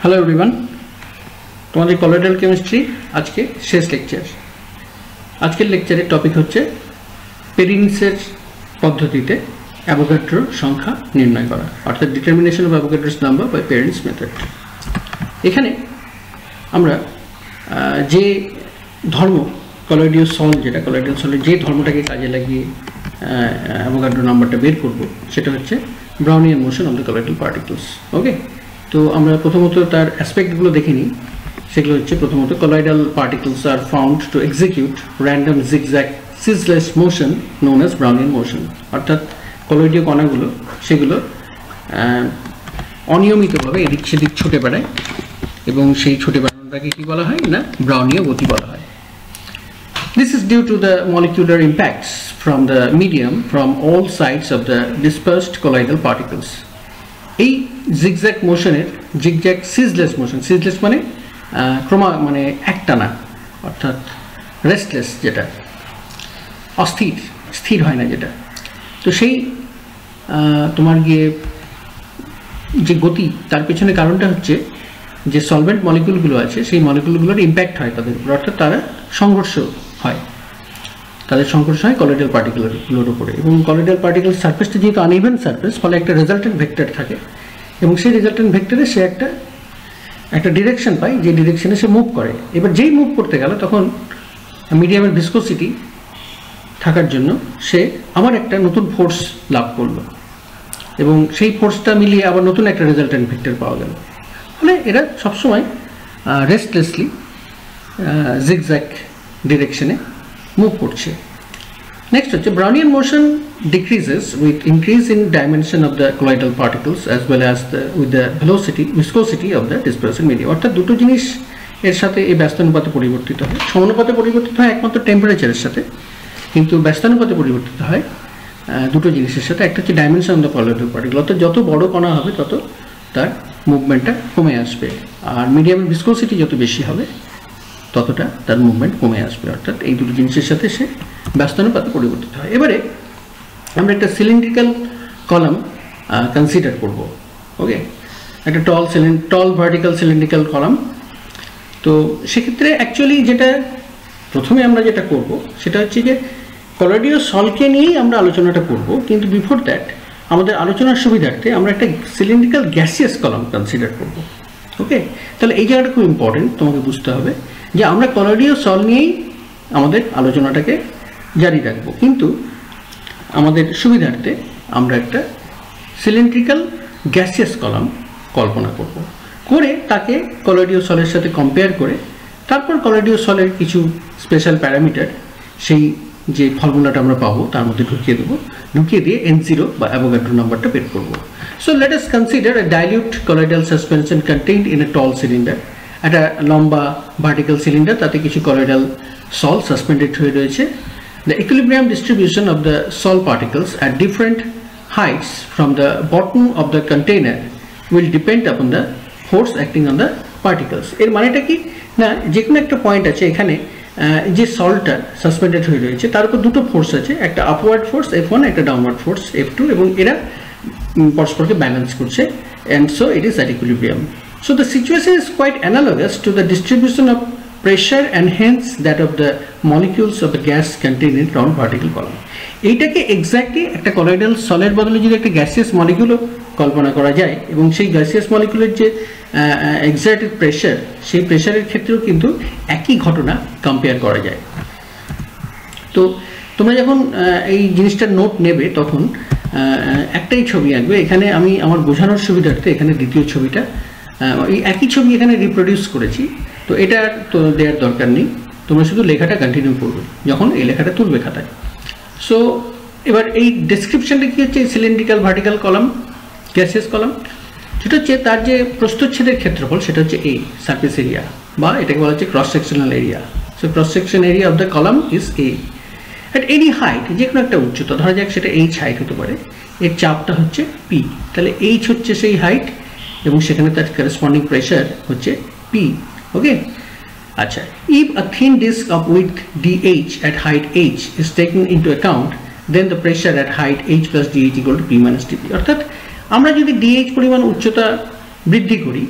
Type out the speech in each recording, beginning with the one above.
Hello everyone তোমাদের colloidal chemistry আজকে শেষ লেকচার আজকের লেকচারের টপিক হচ্ছে পেরিনিসের পদ্ধতিতে অ্যাভোগাড্রোর সংখ্যা নির্ণয় করা, অর্থাৎ determination of Avogadro's number by Perrin's method এখানে আমরা যে ধর্ম কলোয়েডীয় সল যেটা কলোয়েডিয়াল সলের যে ধর্মটাকে কাজে লাগিয়ে অ্যাভোগাড্রো নাম্বারটা বের করব, সেটা হচ্ছে Brownian motion of the colloidal particles okay তো আমরা প্রথমত তার অ্যাসপেক্টগুলো দেখে নিই। সেগুলো হচ্ছে প্রথমত colloidal particles are found to execute random zigzag ceaseless motion known as Brownian motion অর্থাৎ কলোয়েডীয় কণাগুলো, সেগুলো অনিয়মিতভাবে এদিক সেদিক ছুটে বেড়ায় এবং সেই ছুটে বেড়ানোটাকে কি বলা হয় না? ব্রাউনীয় গতি বলা হয়। This is due to the molecular impacts from the medium from all sides of the dispersed colloidal particles. এই জিগজ্যাক মোশনের জিগজ্যাক সিজলেস মোশন সিজলেস মানে ক্রমা মানে একটানা, অর্থাৎ রেস্টলেস যেটা, অস্থির, স্থির হয় না যেটা। তো সেই তোমার গিয়ে যে গতি, তার পেছনে কারণটা হচ্ছে যে সলভেন্ট মলিকুলগুলো আছে, সেই মলিকুলগুলোর ইম্প্যাক্ট হয় তাদের উপর, অর্থাৎ তারা সংঘর্ষ হয়। তাদের সংঘর্ষ হয় কলোইডাল পার্টিকুলারগুলোর উপরে। এবং কলোইডাল পার্টিকুলার সার্ফেসটা যেহেতু আনইভেন সার্ফেস ফলে একটা রেজাল্টেন্ট ভেক্টর থাকে। এবং সেই রেজাল্টেন্ট ভেক্টরে সে একটা একটা ডিরেকশন পায়, যে ডিরেকশনে সে মুভ করে। এবার যেই মুভ করতে গেল, তখন মিডিয়ামের ভিসকোসিটি থাকার জন্য সে আবার একটা নতুন ফোর্স লাভ করল। এবং সেই ফোর্সটা মিলিয়ে আবার নতুন একটা রেজাল্টেন্ট ভেক্টর পাওয়া গেল। ফলে এরা সবসময় রেস্টলেসলি জিগজ্যাক ডিরেকশনে মুভ করছে নেক্সট হচ্ছে Brownian motion decreases with increase in dimension of the colloidal particles as well as the, with the velocity, viscosity of the dispersion medium. অর্থাৎ দুটো জিনিস এর সাথে এই ব্যস্তানুপাতে পরিবর্তিত হয়। সমানুপাতে পরিবর্তিত হয় একমাত্র টেম্পারেচারের সাথে, কিন্তু ব্যস্তানুপাতে পরিবর্তিত হয় দুটো জিনিসের সাথে। একটা হচ্ছে dimension of the colloidal particle অর্থাৎ যত বড় কণা হবে তত তার মুভমেন্টটা কমে আসবে। আর মিডিয়ামের ভিসকোসিটি যত বেশি হবে ততটা তার মুভমেন্ট কমে আসবে। অর্থাৎ এই দুটো জিনিসের সাথে সে ব্যস্তানুপাতে পরিবর্তিত হয়। এবারে আমরা একটা সিলিন্ড্রিক্যাল কলাম কনসিডার করব। ওকে একটা tall cylinder tall vertical cylindrical column তো সেক্ষেত্রে অ্যাকচুয়ালি যেটা প্রথমে আমরা যেটা করব, সেটা হচ্ছে যে কলোডিও সলকে নিয়েই আমরা আলোচনাটা করব। কিন্তু বিফোর দ্যাট আমাদের আলোচনার সুবিধার্থে আমরা একটা সিলিন্ড্রিক্যাল গ্যাসিয়াস কলাম কনসিডার করব। ওকে তাহলে এই জায়গাটা খুব ইম্পর্টেন্ট তোমাকে বুঝতে হবে। যে আমরা কলোডিও সল নিয়েই আমাদের আলোচনাটাকে জারি রাখব। কিন্তু আমাদের সুবিধার্থে আমরা একটা সিলিন্ড্রিক্যাল গ্যাসিয়াস কলাম কল্পনা করব। করে তাকে কলোডিও সলের সাথে কম্পেয়ার করে তারপর কলোডিও সলের কিছু স্পেশাল প্যারামিটার সেই যে ফর্মুলাটা আমরা পাবো তার মধ্যে ঢুকিয়ে দেবো। ঢুকিয়ে দিয়ে এন জিরো বা অ্যাভোগাড্রো নাম্বারটা বের করব। So let us consider a dilute colloidal suspension contained in a tall cylinder. একটা লম্বা ভার্টিক্যাল সিলিন্ডার তাতে কিছু কলোইডাল সল সাসপেন্ডেড হয়ে রয়েছে। The equilibrium distribution of the sol particles at different heights from the bottom of the container will depend upon the force acting on the particles. এর মানেটা কি? না যে কোনো একটা পয়েন্ট আছে এখানে যে সলটা সাসপেন্ডেড হয়ে রয়েছে, তার উপর দুটো ফোর্স আছে, একটা আপওয়ার্ড ফোর্স এফ ওয়ান একটা ডাউনওয়ার্ড ফোর্স এফ টু এবং এরা পরস্পরকে ব্যালেন্স করছে and so it is at equilibrium so the situation is quite analogous to the distribution of pressure and hence that of the molecules of the gas contained in round particle column. এইটাকে exactly একটা colloidal সলের বদলে যদি একটা gaseous মলিকিউলও কল্পনা করা যায় এবং সেই gaseous মলিকিউলের যে এক্সার্টেড প্রেশার সেই প্রেশারের ক্ষেত্রেও কিন্তু একই ঘটনা কম্পেয়ার করা যায়। তো তোমরা যখন এই জিনিসটার নোট নেবে তখন একটাই ছবি আঁকবে। এখানে আমি আমার বোঝানোর সুবিধার্থে এখানে দ্বিতীয় ছবিটা একই ছবি এখানে রিপ্রোডিউস করেছি। তো এটা তো দেওয়ার দরকার নেই। তোমরা শুধু লেখাটা কন্টিনিউ করবে, যখন এই লেখাটা তুলবে খাতায়। সো এবার এই ডেসক্রিপশনটা কি হচ্ছে? Cylindrical vertical column gaseous column সেটা হচ্ছে তার যে প্রস্তুচ্ছেদের ক্ষেত্রফল, সেটা হচ্ছে এই সার্ফেস এরিয়া বা এটাকে বলা হচ্ছে cross sectional area so cross section area of the column is A at any height যে কোনো একটা উচ্চতা, ধরা যাক সেটা এইচ হাইট হতে পারে, এর চাপটা হচ্ছে পি তাহলে এইচ হচ্ছে সেই হাইট এবং সেখানে তার করেসপন্ডিং প্রেশার হচ্ছে পি ওকে আচ্ছা if uh if a thin disk of width dh at height h is taken into account, then the pressure at height h plus dh equal to p minus dp অর্থাৎ, আমরা যদি dh পরিমাণ উচ্চতা বৃদ্ধি করি,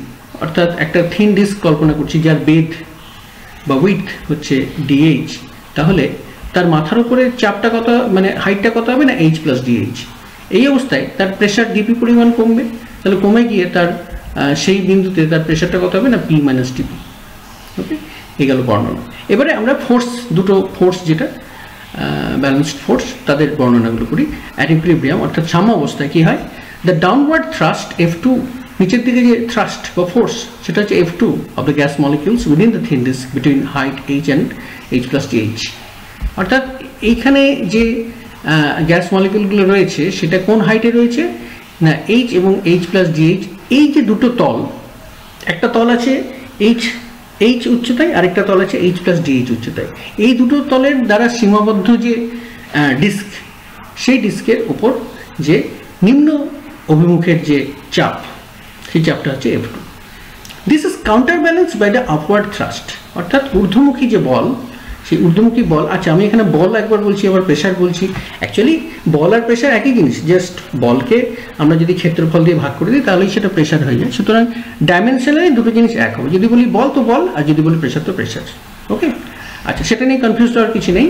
অর্থাৎ একটা থিন ডিস্ক কল্পনা করছি যার বেদ বা উইথ হচ্ছে ডিএইচ তাহলে তার মাথার উপরে চাপটা কত মানে হাইটটা কত হবে না এইচ প্লাস ডিএইচ এই অবস্থায় তার প্রেশার ডিপি পরিমাণ কমবে তাহলে কমে গিয়ে তার সেই বিন্দুতে তার প্রেশারটা কত হবে না পি মাইনাস ডিপি ওকে এই গেল বর্ণনা। এবারে আমরা ফোর্স দুটো ফোর্স যেটা ব্যালেন্সড ফোর্স তাদের বর্ণনাগুলো করি। অ্যাট অর্থাৎ সাম্য অবস্থায় কী হয়? The downward thrust F two নিচের দিকে যে থ্রাস্ট বা ফোর্স সেটা হচ্ছে F two of the gas molecules within the thin disc between height h and h plus h অর্থাৎ এইখানে যে গ্যাস মলিকিউলগুলো রয়েছে, সেটা কোন হাইটে রয়েছে? না এইচ এবং এইচ প্লাস ডিএইচ এই যে দুটো তল, একটা তল আছে এইচ এইচ উচ্চতায়, আরেকটা তল আছে এইচ প্লাস ডিএইচ উচ্চতায়। এই দুটো তলের দ্বারা সীমাবদ্ধ যে ডিস্ক সেই ডিস্কের উপর যে নিম্ন অভিমুখের যে চাপ, সেই চাপটা হচ্ছে F two this is counter balance by the upward thrust অর্থাৎ ঊর্ধ্বমুখী যে বল সেই ঊর্ধ্বমুখী বল আচ্ছা আমি এখানে বল একবার বলছি, আবার প্রেশার বলছি। অ্যাকচুয়ালি বল আর প্রেশার একই জিনিস জাস্ট বলকে আমরা যদি ক্ষেত্রফল দিয়ে ভাগ করে দিই, তাহলেই সেটা প্রেশার হয়ে যায়। সুতরাং ডাইমেনশনালি দুটো জিনিস এক হবে। যদি বলি বল তো বল, আর যদি বলি প্রেশার তো প্রেশার ওকে আচ্ছা সেটা নিয়ে কনফিউজ হওয়ার কিছু নেই।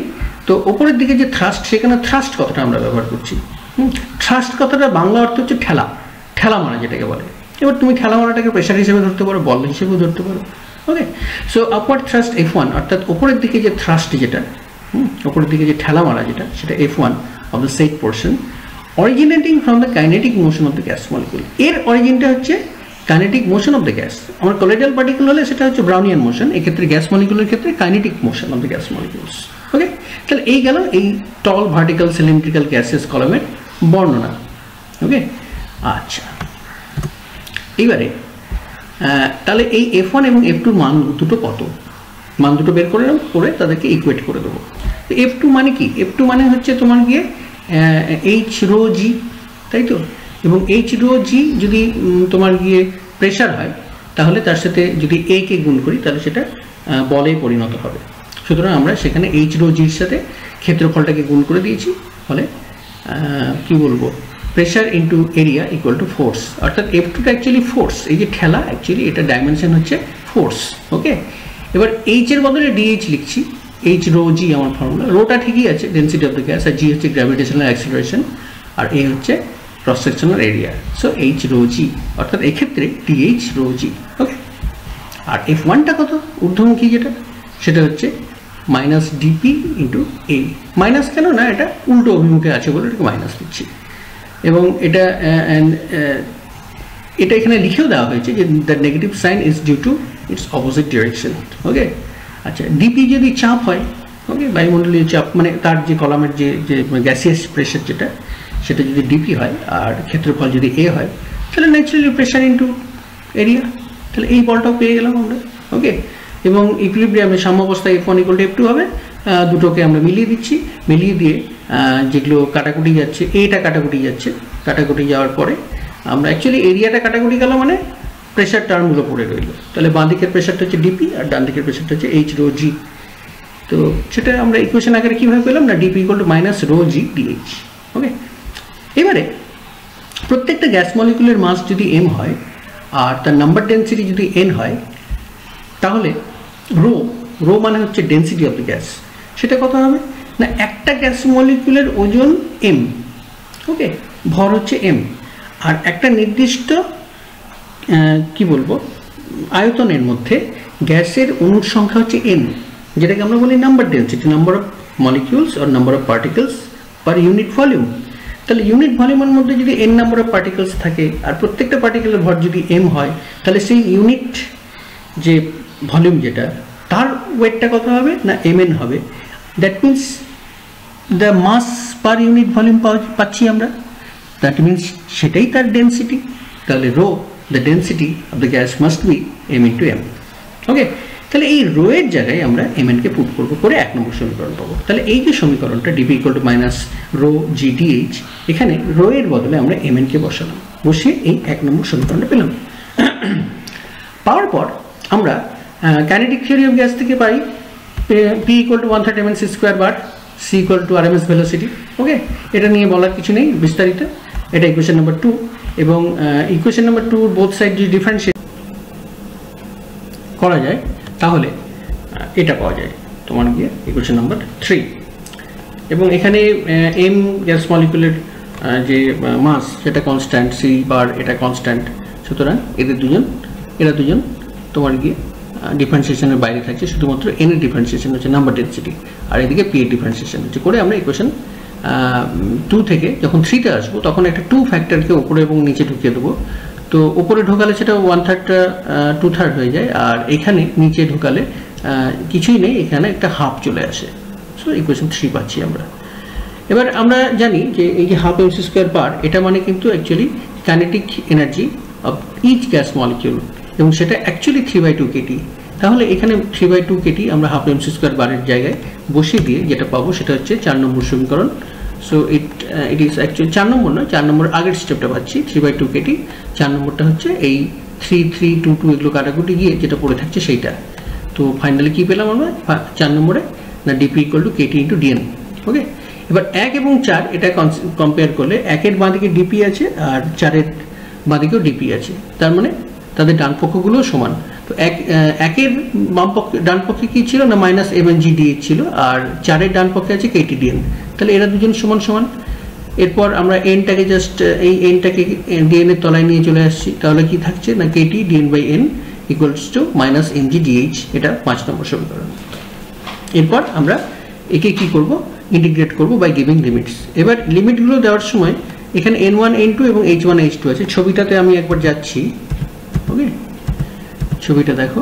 তো ওপরের দিকে যে থ্রাস্ট সেখানে থ্রাস্ট কথাটা আমরা ব্যবহার করছি? থ্রাস্ট কথাটা বাংলা অর্থ হচ্ছে ঠেলা। ঠেলা মারা যেটাকে বলে। এবার তুমি ঠেলা মারাটাকে প্রেশার হিসেবে ধরতে পারো, বল হিসেবেও ধরতে পারো। Okay so upward thrust F one অর্থাৎ ওপরের দিকে যে থ্রাস্ট যেটা ওপরের দিকে যে ঠেলা মারা যেটা সেটা F one of the set portion originating from the kinetic motion of the gas molecule এর অরিজিনটা হচ্ছে kinetic motion of the gas আমার কলোইডাল পার্টিকেল হলে সেটা হচ্ছে ব্রাউনিয়ান মোশন এক্ষেত্রে গ্যাস মলিকুলের ক্ষেত্রে kinetic motion of the gas molecules okay তাহলে এই গেল এই টল ভার্টিক্যাল সিলিন্ড্রিক্যাল গ্যাসেস কলমের বর্ণনা. ওকে আচ্ছা। এইবারে আহ, তাহলে এই এফ ওয়ান এবং এফ টুর মান দুটো কত? মান দুটো বের করে করে তাদেরকে ইকুয়েট করে দেবো। তো এফ টু মানে কি? এফ টু মানে হচ্ছে তোমার গিয়ে এইচ রো জি তাই তো? এবং এইচ রো জি যদি তোমার গিয়ে প্রেশার হয়, তাহলে তার সাথে যদি এ কে গুণ করি, তাহলে সেটা বলে পরিণত হবে। সুতরাং আমরা সেখানে এইচ রো জির সাথে ক্ষেত্রফলটাকে গুণ করে দিয়েছি। ফলে কি বলব? Pressure into area equal to force অর্থাৎ এফ টুটা অ্যাকচুয়ালি ফোর্স এই যে ঠেলা অ্যাকচুয়ালি এটা ডাইমেনশন হচ্ছে ফোর্স ওকে এবার এইচ এর বদলে ডিএইচ লিখছি। এইচ রো জি আমার ফর্মুলা রোটা ঠিকই আছে ডেন্সিটি অফ দ্য গ্যাস আর জি হচ্ছে গ্র্যাভিটেশনাল অ্যাক্সিলারেশন আর এ হচ্ছে cross sectional area so H rho G অর্থাৎ এক্ষেত্রে ডিএইচ রো জি ওকে আর এফ ওয়ানটা কত? ঊর্ধ্বমুখী যেটা, সেটা হচ্ছে minus dp into A minus কেন না, এটা উল্টো অভিমুখে আছে বলে এটাকে মাইনাস দিচ্ছি। এবং এটা এটা এখানে লিখেও দেওয়া হয়েছে যে the negative sign is due to its opposite direction okay আচ্ছা ডিপি যদি চাপ হয় ওকে বায়ুমণ্ডলীয় চাপ মানে তার যে কলামের যে যে গ্যাসিয়াস প্রেশার যেটা, সেটা যদি ডিপি হয় আর ক্ষেত্রফল যদি এ হয়, তাহলে ন্যাচারালি প্রেশার ইন্টু এরিয়া তাহলে এই বলটাও পেয়ে গেলাম আমরা ওকে এবং ইকুইলিব্রিয়ামে সাম্যাবস্থায় F one equal to F two হবে দুটোকে আমরা মিলিয়ে দিচ্ছি, মিলিয়ে দিয়ে যেগুলো কাটাকুটি যাচ্ছে, এইটা কাটাকুটি যাচ্ছে। কাটাকুটি যাওয়ার পরে আমরা অ্যাকচুয়ালি এরিয়াটা কাটাকুটি গেল মানে প্রেশার টার্মগুলো পড়ে রইল। তাহলে বাঁ দিকের প্রেশারটা হচ্ছে ডিপি আর ডান দিকের প্রেশারটা হচ্ছে এইচ রো জি তো সেটা আমরা ইকুয়েশন আকারে কীভাবে পেলাম না dp equal to minus rho g dh okay এবারে প্রত্যেকটা গ্যাস মলিকুলের মাস যদি এম হয় আর তার নাম্বার ডেন্সিটি যদি এন হয়, তাহলে রো রো মানে হচ্ছে ডেন্সিটি অফ দ্য গ্যাস সেটা কত হবে? না, একটা গ্যাস মলিকুলের ওজন এম ওকে ভর হচ্ছে এম আর একটা নির্দিষ্ট কি বলব, আয়তনের মধ্যে গ্যাসের অণুর সংখ্যা হচ্ছে এন যেটাকে আমরা বলি number density number of molecules or number of particles per unit volume তাহলে ইউনিট ভলিউমের মধ্যে যদি এন নাম্বার অফ পার্টিকেলস থাকে, আর প্রত্যেকটা পার্টিকেলের ভর যদি এম হয়, তাহলে সেই ইউনিট যে ভলিউম যেটা, তার ওয়েটটা কত হবে? না এম এন হবে। That means the mass per unit volume পাচ্ছি আমরা। দ্যাট মিন্স সেটাই তার ডেন্সিটি তাহলে rho the density of the gas must be m into m okay তাহলে এই রো এর জায়গায় আমরা এম এনকে পুট করব, করে এক নম্বর সমীকরণ পাবো। তাহলে এই যে সমীকরণটা dp equal to minus rho g dh এখানে রো এর বদলে আমরা এম এনকে বসালাম। বসিয়ে এই এক নম্বর সমীকরণটা পেলাম। পাওয়ার পর আমরা কাইনেটিক থিওরি অফ গ্যাস থেকে পাই P equal to one third m n c square bar c equal to r m s velocity okay এটা নিয়ে বলার কিছু নেই, বিস্তারিত। এটা ইকুয়েশন নাম্বার টু এবং equation number two both side যদি ডিফারেন্সিয়েট করা যায়, তাহলে এটা পাওয়া যায়। তোমার গিয়ে ইকুয়েশন নাম্বার থ্রি এবং এখানে এম গ্যাস মলিকুলের যে মাস সেটা কনস্ট্যান্ট সি বার এটা কনস্ট্যান্ট সুতরাং এদের দুজন, এরা দুজন, তোমার গিয়ে ডিফারেন্সিয়েশনের বাইরে থাকছে, শুধুমাত্র এন ডিফারেন্সিয়েশন হচ্ছে নাম্বার ডেন্সিটি আর এদিকে পি এর ডিফারেন্সিয়েশন হচ্ছে। করে আমরা ইকুয়েশন টু থেকে যখন থ্রিতে আসব, তখন একটা টু ফ্যাক্টরকে উপরে এবং নিচে ঢুকিয়ে দেবো। তো উপরে ঢোকালে সেটা ওয়ান থার্ডটা টু থার্ড হয়ে যায়, আর এখানে নিচে ঢোকালে কিছুই নেই, এখানে একটা হাফ চলে আসে। সো ইকুয়েশন থ্রি পাচ্ছি আমরা। এবার আমরা জানি যে এই যে হাফ এমসি স্কোয়ার বার এটা মানে কিন্তু actually kinetic energy of each gas molecule এবং সেটা actually three by two KT তাহলে এখানে থ্রি বাই টু কেটি আমরা হাফ এমসি স্কোয়ার বারের জায়গায় বসিয়ে দিয়ে যেটা পাবো সেটা হচ্ছে চার নম্বর সমীকরণ। So it it is actually চার নম্বর নয়, চার নম্বর আগের স্টেপটা পাচ্ছি থ্রি বাই টু কেটি চার নম্বরটা হচ্ছে এই থ্রি থ্রি টু টু এগুলো কাটাকুটি গিয়ে যেটা পড়ে থাকছে সেইটা। তো ফাইনালি কি পেলাম আমরা? চার নম্বরে। না dp equal to kT into dn okay এবার এক এবং চার এটা কম্পেয়ার করলে একের বাঁদিকে ডিপি আছে আর চারের বাঁদিকেও ডিপি আছে। তার মানে তাদের ডান পক্ষগুলোও সমান। তো এক একের বাম পক্ষে, ডান পক্ষে কি ছিল না minus M N G DH ছিল, আর চারের ডান পক্ষে আছে কেটি ডিএন তাহলে এরা দুজন সমান সমান। এরপর আমরা এনটাকে জাস্ট এই এনটাকে ডিএন তলায় নিয়ে চলে আসছি। তাহলে কি থাকছে না KT DN by N equals to minus M G DH এটা পাঁচ নম্বর সমীকরণ। এরপর আমরা একে কি করব? ইন্টিগ্রেট করব বাই গিভিং লিমিটস এবার লিমিটগুলো দেওয়ার সময় এখানে এন ওয়ান এন টু এবং এইচ ওয়ান এইচ টু আছে। ছবিটাতে আমি একবার যাচ্ছি। ওকে? ছবিটা দেখো,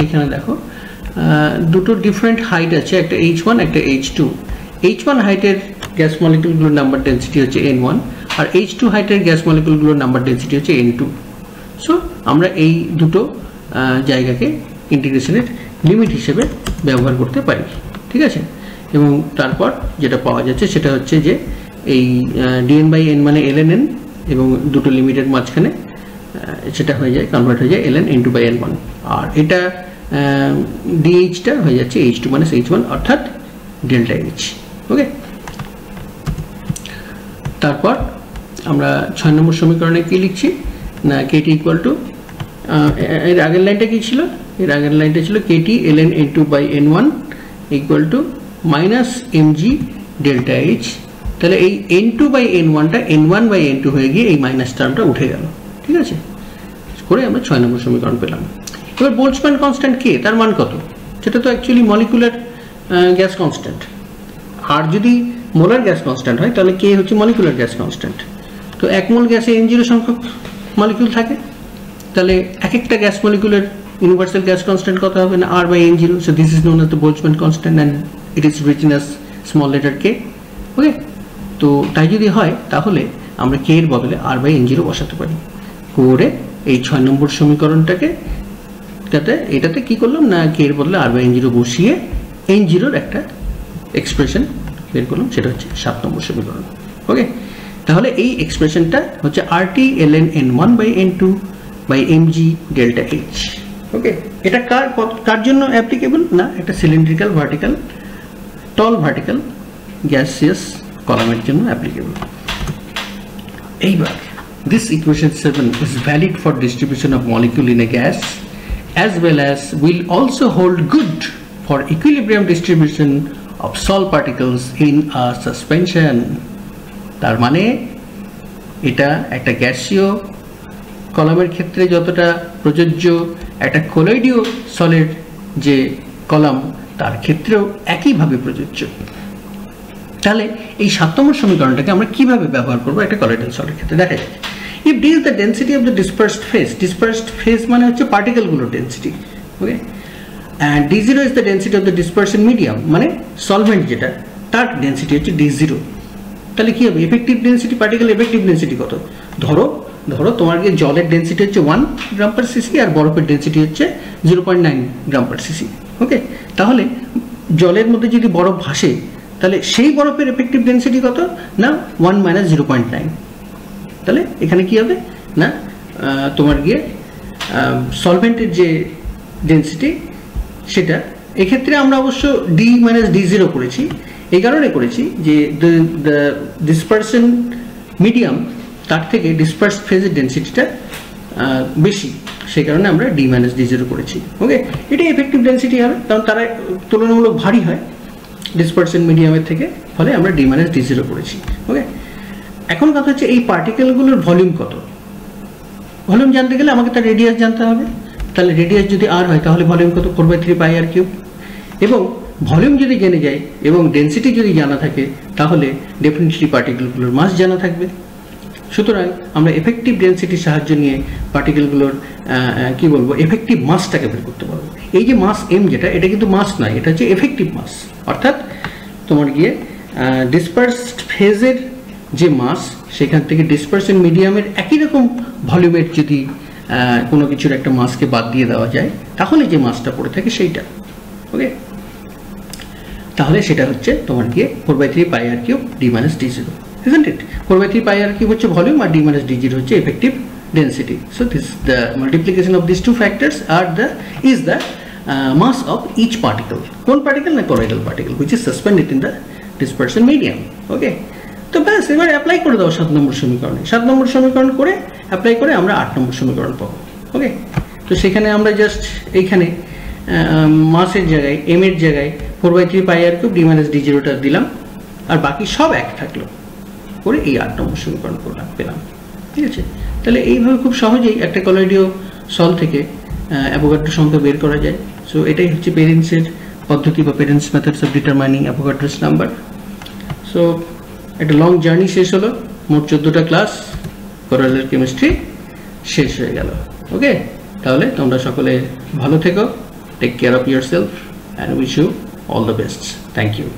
এইখানে দেখো। দুটো ডিফারেন্ট হাইট আছে, একটা এইচ ওয়ান একটা এইচ টু এইচ ওয়ান হাইটের গ্যাস মলিকুলগুলোর নাম্বার ডেন্সিটি হচ্ছে এন ওয়ান আর এইচ টু হাইটের গ্যাস মলিকুলগুলোর নাম্বার ডেন্সিটি হচ্ছে এন টু সো আমরা এই দুটো জায়গাকে ইন্টিগ্রেশনের লিমিট হিসেবে ব্যবহার করতে পারি, ঠিক আছে? এবং তারপর যেটা পাওয়া যাচ্ছে সেটা হচ্ছে যে এই ডিএন বাই এন মানে এল এন এন এবং দুটো লিমিটের মাঝখানে সেটা হয়ে যায় কনভার্ট হয়ে যায় L N into by N one আর এটা ডিএইচটা হয়ে যাচ্ছে H two minus H one অর্থাৎ ডেল্টা এইচ ওকে তারপর আমরা ছয় নম্বর সমীকরণে কি লিখছি? না কেটি ইকুয়াল টু এর আগের লাইনটা কি ছিল? এর আগের লাইনটা ছিল KT L N N two by N one equal to minus M G delta H তাহলে এই এন টু বাই এন ওয়ানটা N one by N two হয়ে গিয়ে এই মাইনাস টার্মটা উঠে গেল। ঠিক আছে? করে আমরা ছয় নম্বর সমীকরণ পেলাম। এবার বোলসম্যান কনস্ট্যান্ট কে? তার মান কত? সেটা তো অ্যাকচুয়ালি মলিকুলার গ্যাস কনস্ট্যান্ট আর যদি মোলার গ্যাস কনস্ট্যান্ট হয়, তাহলে কে হচ্ছে মলিকুলার গ্যাস কনস্ট্যান্ট তো এক মোল গ্যাসে এন জিরো সংখ্যক মলিকুল থাকে। তাহলে এক একটা গ্যাস মলিকুলের ইউনিভার্সাল গ্যাস কনস্ট্যান্ট কত হবে না? R by N zero so this is known as the Boltzmann constant and it written as small letter K okay তো তাই যদি হয়, তাহলে আমরা কে এর বদলে আর বাই এন জিরো বসাতে পারি। করে এই ছয় নম্বর সমীকরণটাকে এটাতে এটাতে কি করলাম না কে এর বদলে আর বাই এন জিরো বসিয়ে এন জিরোর একটা এক্সপ্রেশন বের করলাম, সেটা হচ্ছে সাত নম্বর সমীকরণ। ওকে তাহলে এই এক্সপ্রেশনটা হচ্ছে R T L N N one by N two by M G delta H okay এটা কার কার জন্য অ্যাপ্লিকেবল না একটা cylindrical vertical tall vertical gaseous কলামের জন্য অ্যাপ্লিকেবল এইবার this equation 7 is valid for distribution of molecule in a gas as well as will also hold good for equilibrium distribution of solid particles in a suspension তার মানে এটা একটা গ্যাসীয় কলামের ক্ষেত্রে যতটা প্রযোজ্য একটা কোলয়েডীয় সলের যে কলাম তার ক্ষেত্রেও একইভাবে প্রযোজ্য তাহলে এই সাত নম্বর সমীকরণটাকে আমরা কীভাবে ব্যবহার করব? একটা কলয়েডাল সলের ক্ষেত্রে দেখা যায়। If D is the density of the dispersed phase dispersed phase মানে হচ্ছে পার্টিকেলগুলোর density okay and D zero is the density of the dispersion medium মানে সলভেন্ট যেটা, তার ডেন্সিটি হচ্ছে ডি জিরো তাহলে কী হবে? Effective density particle effective density কত? ধরো ধরো তোমার গিয়ে জলের ডেন্সিটি হচ্ছে ওয়ান গ্রাম পার সিসি আর বরফের ডেন্সিটি হচ্ছে zero point nine gram per CC okay তাহলে জলের মধ্যে যদি বরফ ভাসে তাহলে সেই বরফের এফেক্টিভ ডেন্সিটি কত? না one minus zero point nine তাহলে এখানে কি হবে? না তোমার গিয়ে সলভেন্টের যে ডেন্সিটি সেটা, এক্ষেত্রে আমরা অবশ্য ডি মাইনাস ডি জিরো করেছি। এই কারণে করেছি যে দ্য ডিসপারশন মিডিয়াম তার থেকে ডিসপার্স ফেজের ডেন্সিটিটা বেশি। সেই কারণে আমরা ডি মাইনাস ডি জিরো করেছি। ওকে এটা এফেক্টিভ ডেন্সিটি হবে। কারণ তারা তুলনামূলক ভারী হয়। ডিসপার্সেন্ট মিডিয়ামের থেকে, ফলে আমরা ডি মাইনাস ডি জিরো করেছি ওকে এখন কথা হচ্ছে এই পার্টিকেলগুলোর ভলিউম কত? ভলিউম জানতে গেলে আমাকে তার রেডিয়াস জানতে হবে। তাহলে রেডিয়াস যদি আর হয়, তাহলে ভলিউম কত? Four by three pi R cube এবং ভলিউম যদি জেনে যায়, এবং ডেন্সিটি যদি জানা থাকে, তাহলে ডেফিনেটলি পার্টিকেলগুলোর মাস জানা থাকবে। সুতরাং আমরা এফেক্টিভ ডেন্সিটির সাহায্য নিয়ে পার্টিকেলগুলোর কি বলব এফেক্টিভ মাসটাকে বের করতে পারব। এই যে মাস এম যেটা, এটা কিন্তু মাস নয়, এটা হচ্ছে এফেক্টিভ মাস অর্থাৎ তোমার গিয়ে ডিসপার্সড ফেজের যে মাস সেখান থেকে ডিসপার্সন মিডিয়ামের একই রকম ভলিউমের যদি কোনো কিছুর একটা মাসকে বাদ দিয়ে দেওয়া যায়, তাহলে যে মাসটা পড়ে থাকে সেইটা। ওকে তাহলে সেটা হচ্ছে তোমার গিয়ে four by three pi R cube D minus D zero isn't it? Four by three pi R cube হচ্ছে? ভলিউম আর মাইনাস ডি জিরো হচ্ছে effective density so this the multiplication of this two factors R the is the mass of each particle কোন particle না colloidal particle which is suspended in the dispersion medium okay তো ব্যাস, এবার apply করে দাও সাত নম্বর সমীকরণে। সাত নম্বর সমীকরণ করে অ্যাপ্লাই করে আমরা আট নম্বর সমীকরণ পাবো ওকে তো সেখানে আমরা জাস্ট এইখানে মাসের জায়গায় এম এর জায়গায় four by three pi R cube D minus D জিরোটা দিলাম, আর বাকি সব এক থাকল। করে এই আট নম্বর সমীকরণ করলাম পেলাম। ঠিক আছে? তাহলে এইভাবে খুব সহজেই একটা কলোইডীয় সল থেকে অ্যাভোগাড্রো সংখ্যা বের করা যায়। সো এটাই হচ্ছে পেরেন্টসের পদ্ধতি বা Perrin's methods of determining Avogadro's number so একটা লং জার্নি শেষ হলো। মোট চোদ্দোটা ক্লাস কোরালের কেমিস্ট্রি শেষ হয়ে গেল। ওকে তাহলে তোমরা সকলে ভালো থেকো। Take care of yourself and wish you all the best thank you